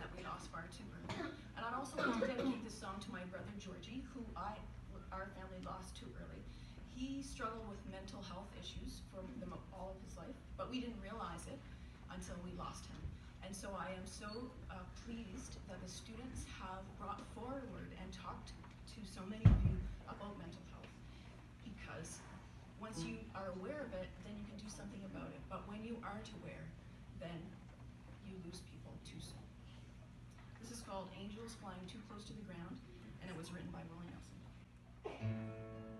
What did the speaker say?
that we lost far too early. And I'd also like to dedicate this song to my brother Georgie, who I, our family lost too early. He struggled with mental health issues for all of his life, but we didn't realize it until we lost him. And so I am so uh, pleased that the students have brought forward and talked to so many of you about mental health. Because once you are aware of it, then you can do something about it. But when you aren't aware, then you lose people too soon. Called Angels Flying Too Close to the Ground, and it was written by Willie Nelson.